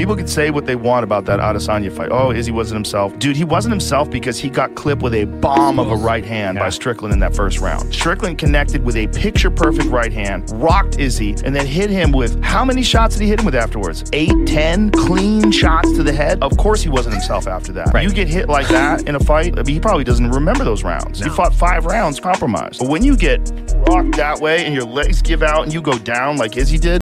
People can say what they want about that Adesanya fight. Oh, Izzy wasn't himself. Dude, he wasn't himself because he got clipped with a bomb of a right hand by Strickland in that first round. Strickland connected with a picture perfect right hand, rocked Izzy, and then hit him with how many shots did he hit him with afterwards? Eight, ten clean shots to the head? Of course he wasn't himself after that. Right. You get hit like that in a fight, I mean, he probably doesn't remember those rounds. He fought five rounds compromised. But when you get rocked that way and your legs give out and you go down like Izzy did,